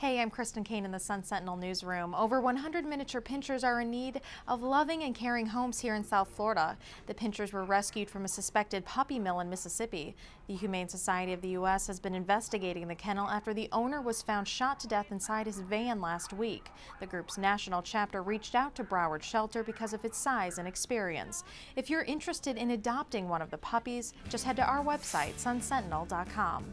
Hey, I'm Kristen Kane in the Sun Sentinel newsroom. Over 100 miniature pinschers are in need of loving and caring homes here in South Florida. The pinschers were rescued from a suspected puppy mill in Mississippi. The Humane Society of the U.S. has been investigating the kennel after the owner was found shot to death inside his van last week. The group's national chapter reached out to Broward Shelter because of its size and experience. If you're interested in adopting one of the puppies, just head to our website, sunsentinel.com.